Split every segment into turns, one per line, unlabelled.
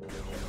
Oh, my God.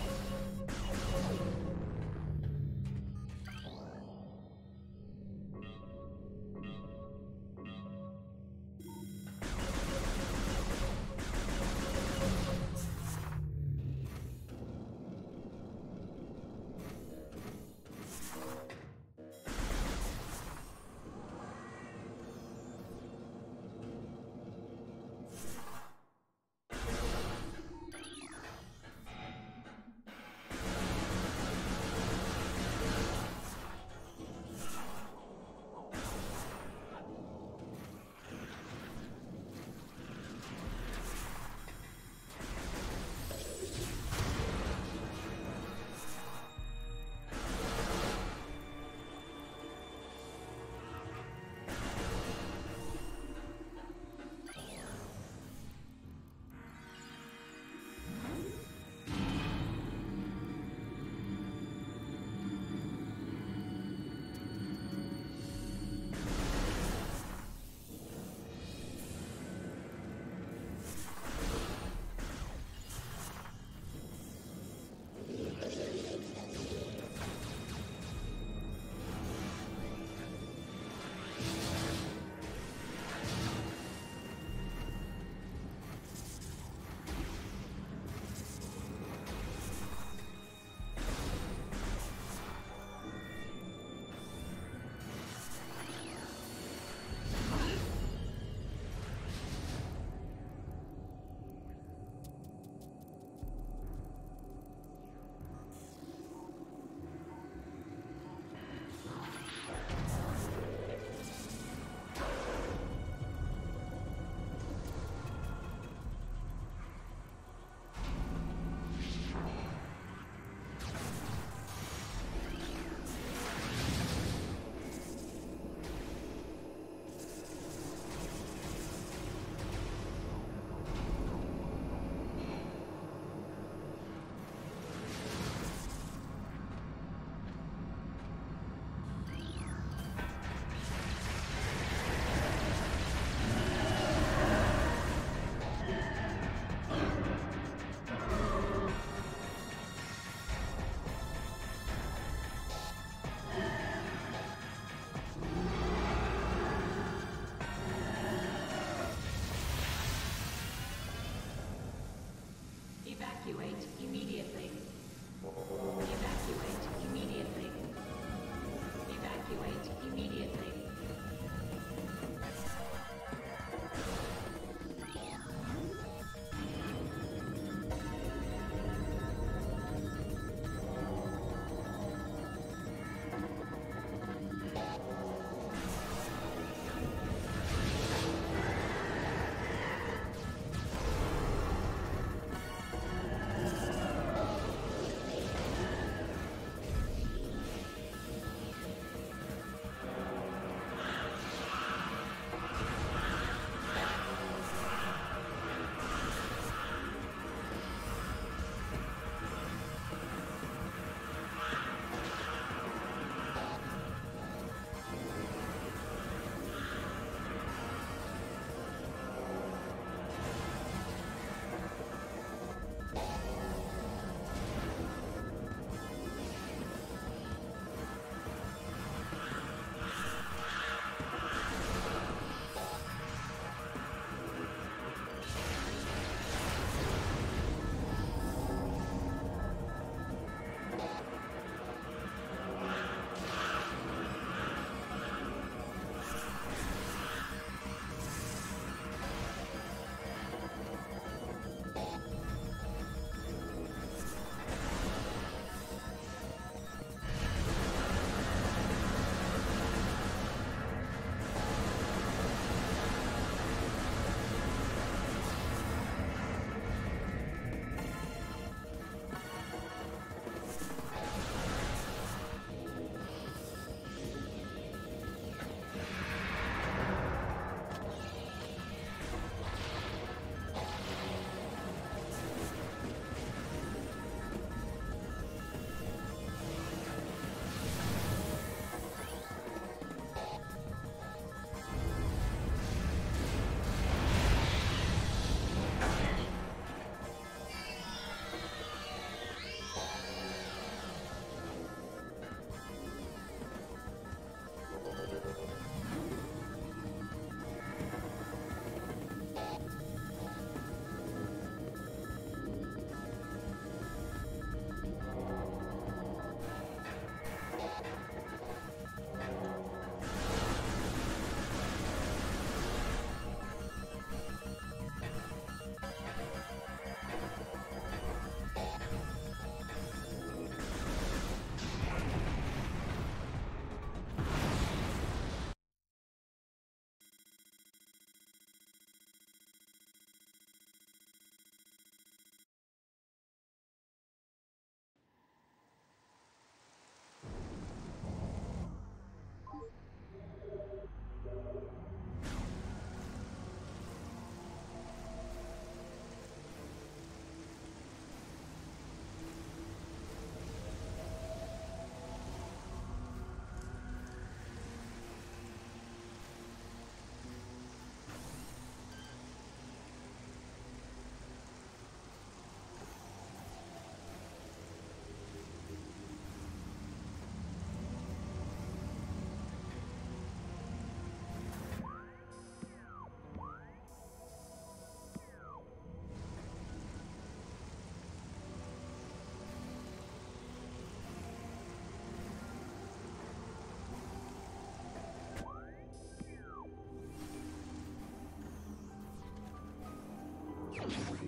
Thank you.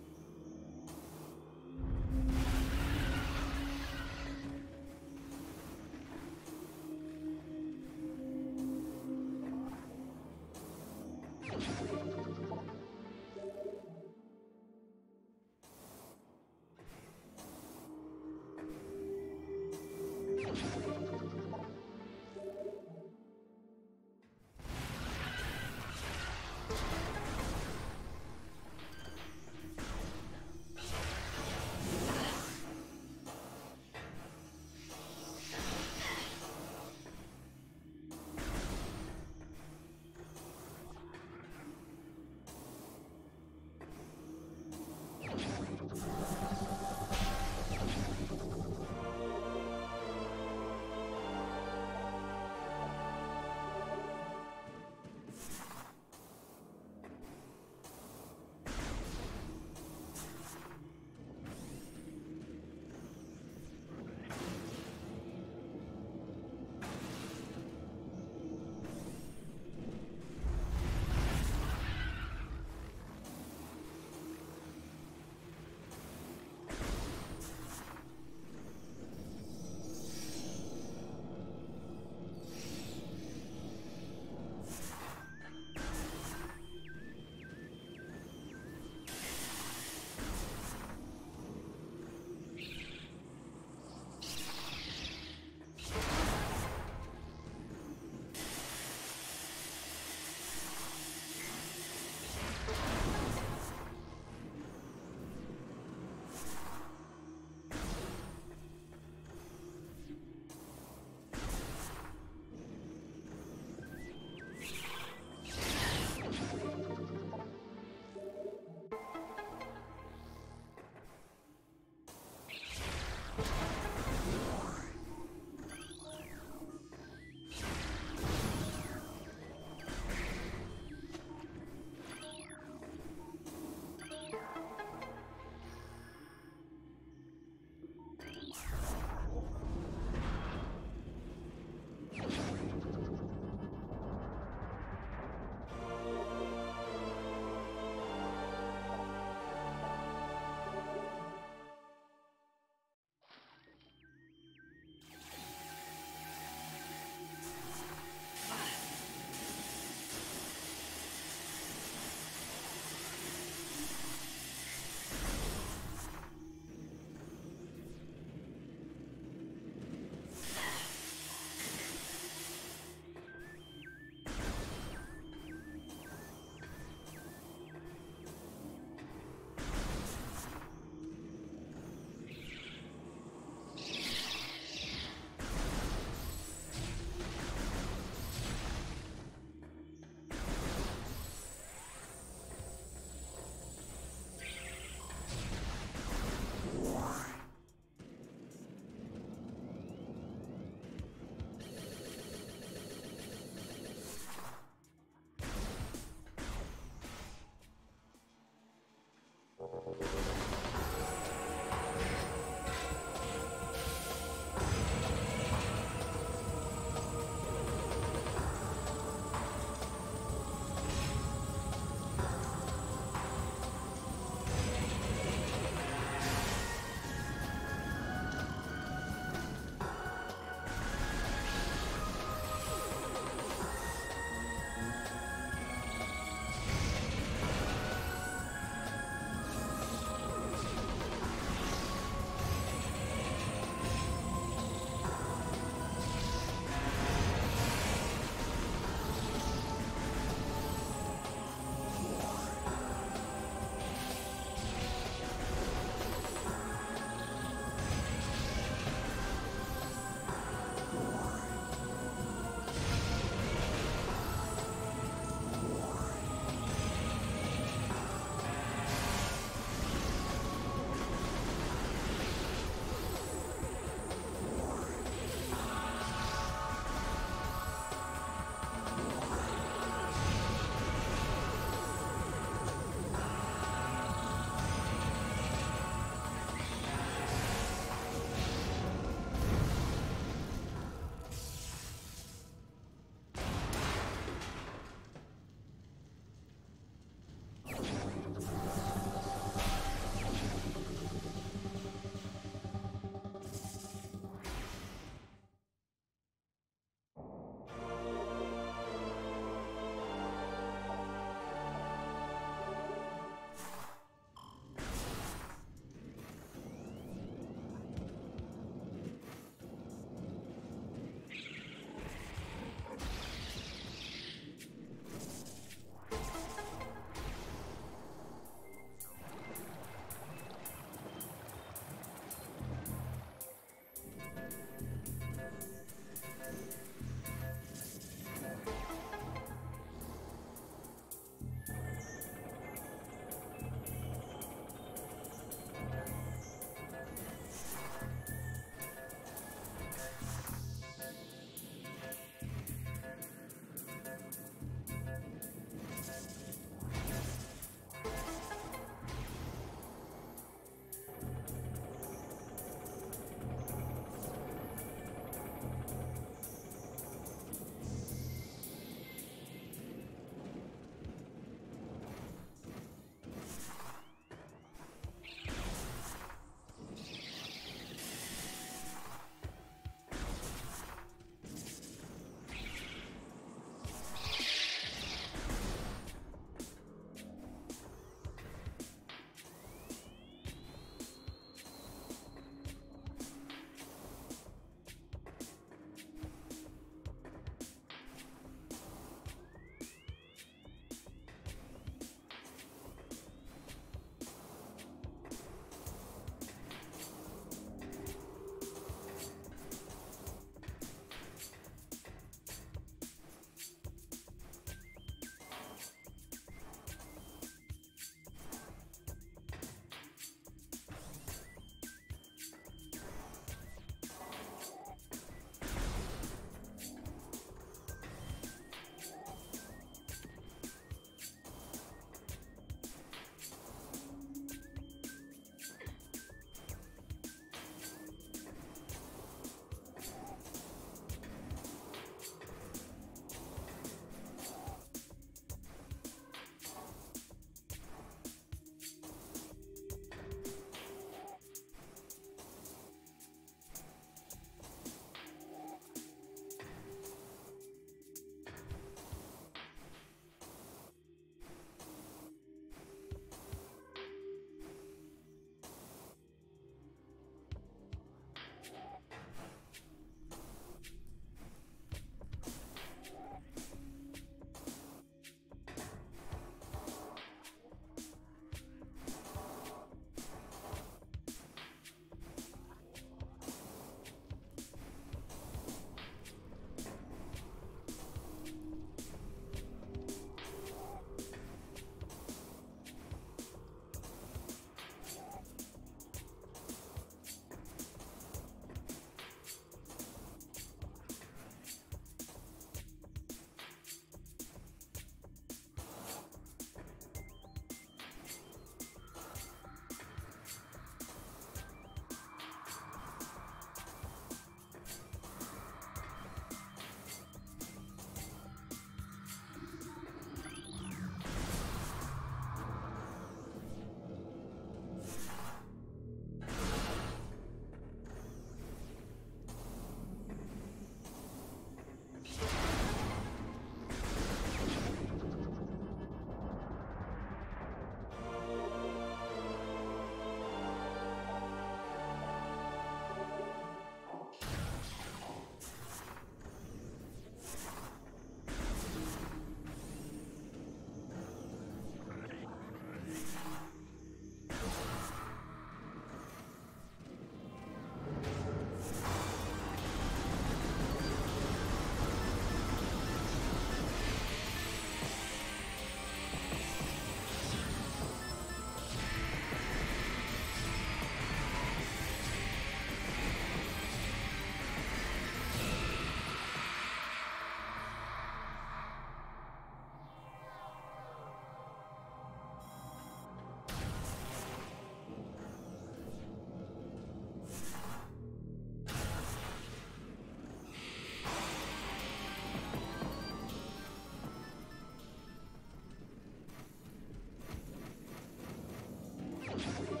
Thank you.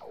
Oh.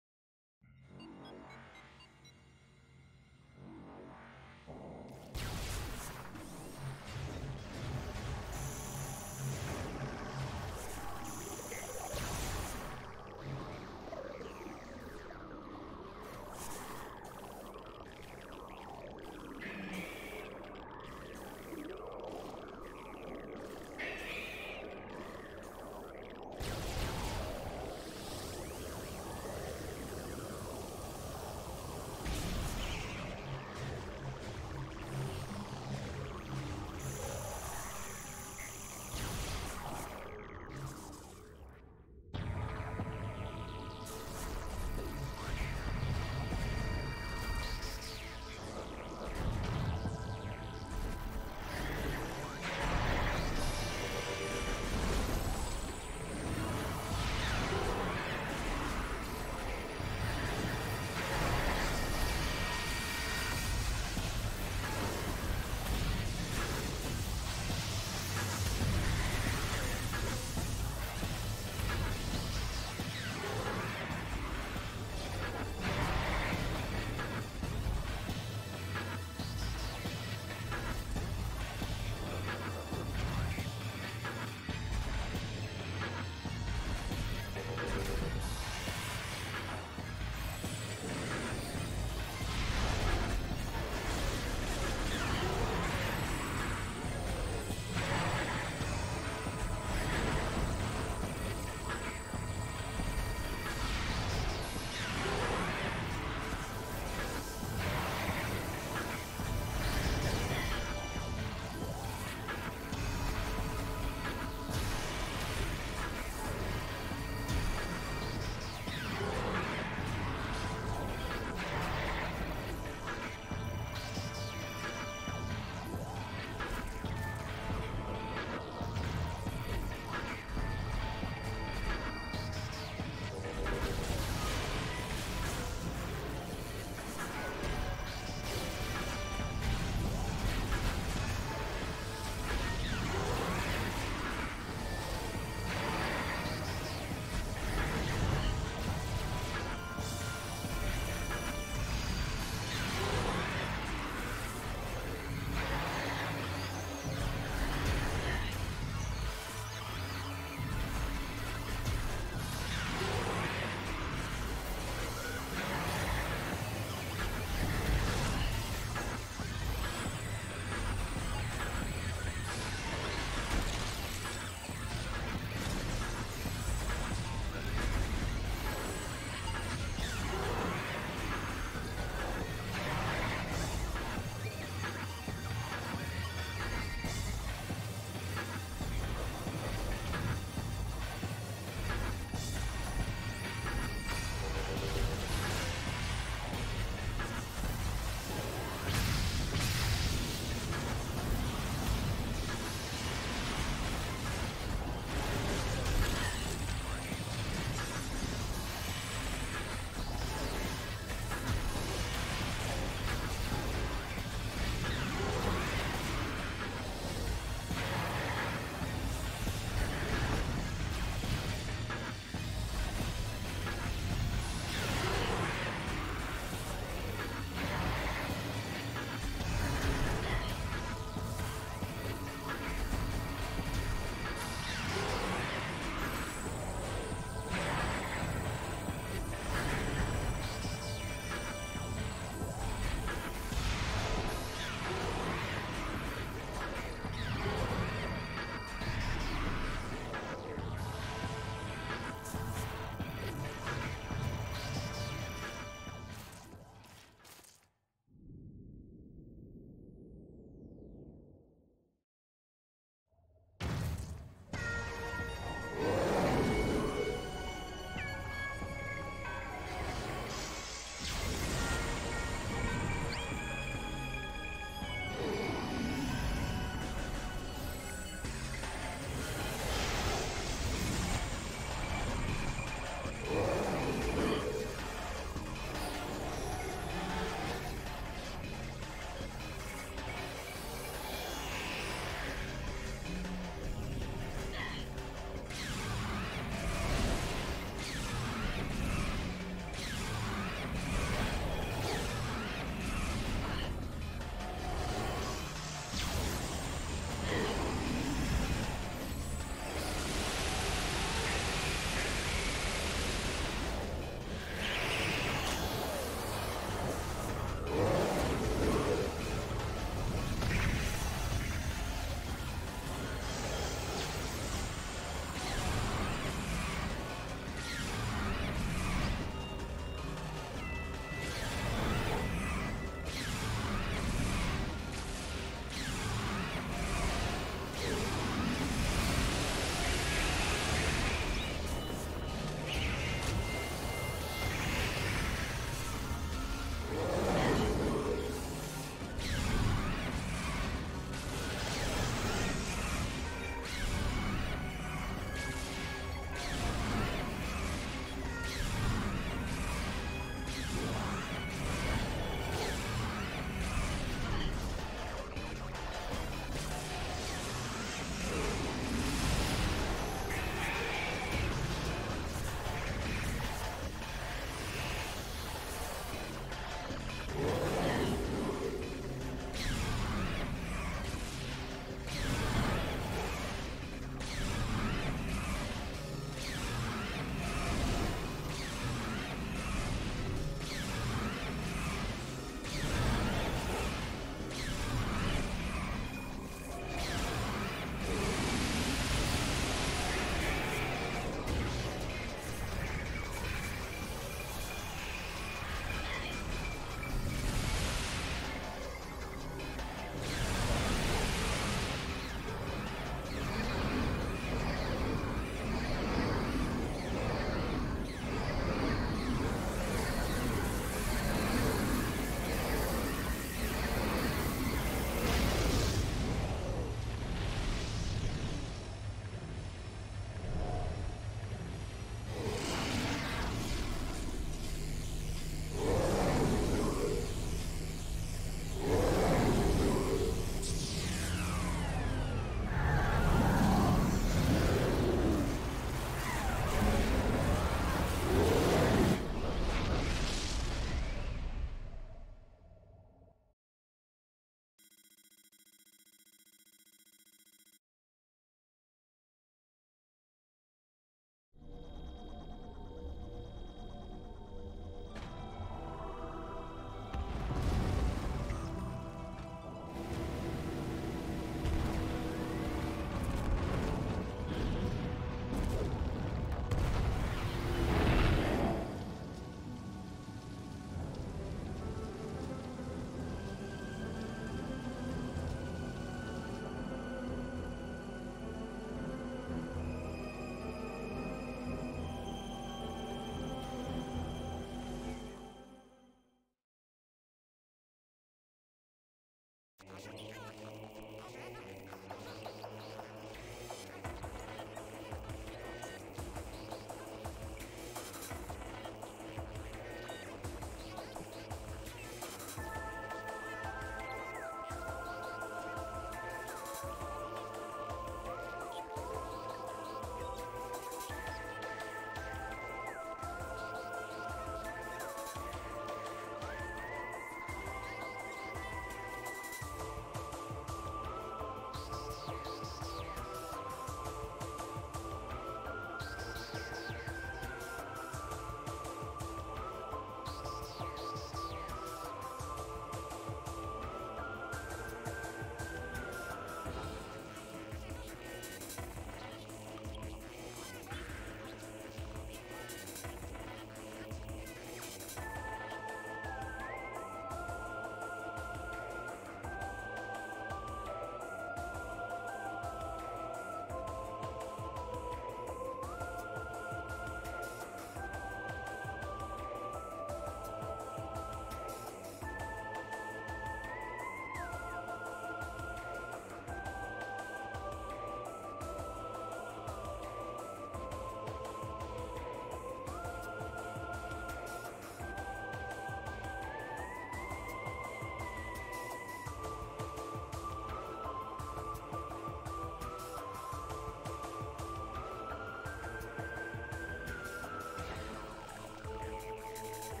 Thank you.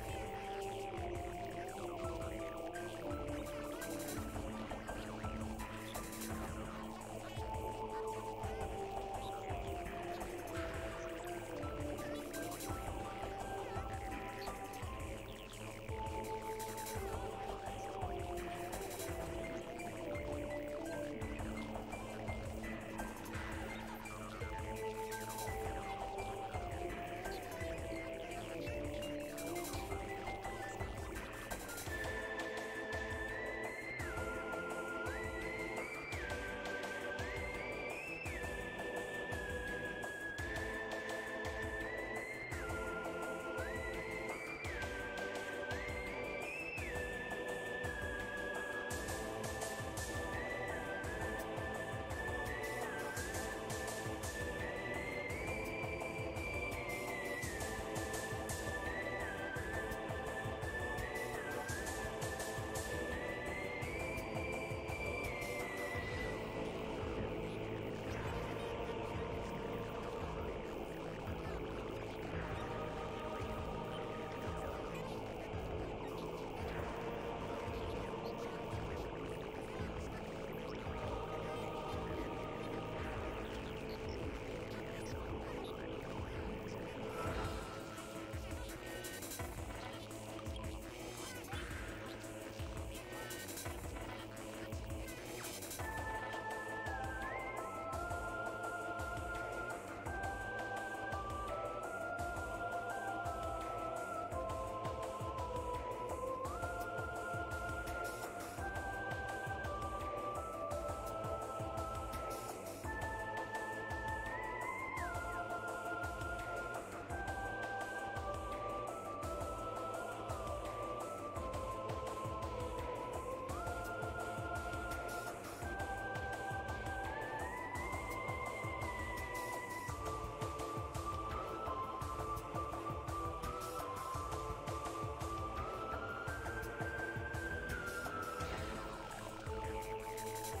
Thank you.